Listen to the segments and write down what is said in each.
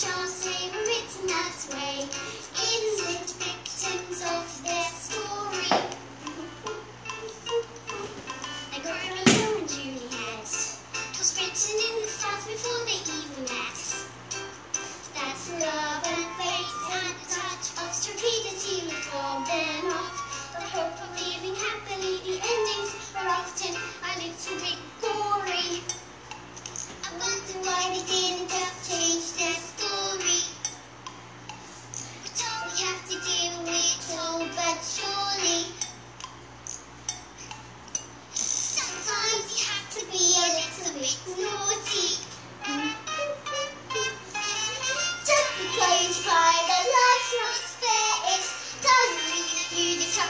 Charles Taylor, it's not victims of their story. Julie written in the stars before they even met. That's love and and a touch of stupidity them off. The hope of living happily, the endings are often.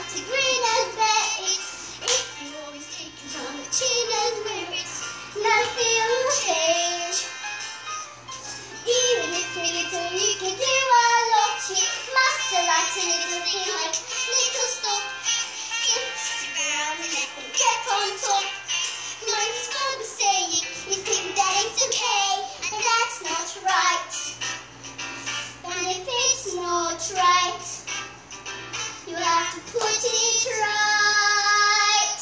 to green and put it right.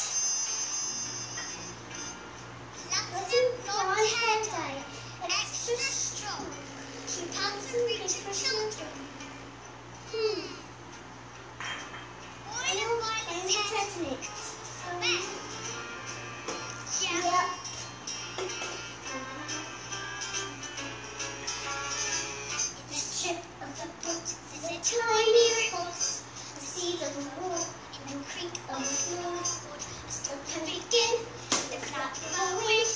Let him go ahead, I extra strong. Two pounds and reach for children. Hmm. I know I'm technique. Yep. The of the book is a tiny report. The seed of a wood, in the creek of a flood. Still can begin, the clock flowing,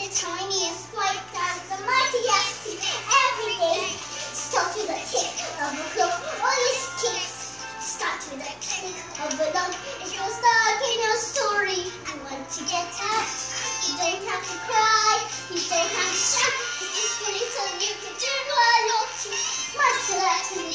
the tiniest white cloud, the mightiest every day. Start with a tick of a clock, all is kicks. Start with a click of a dog. If you're stuck in your story. And want to get out, you don't have to cry, you don't have to shout, it's this little you can do a lot. Much less.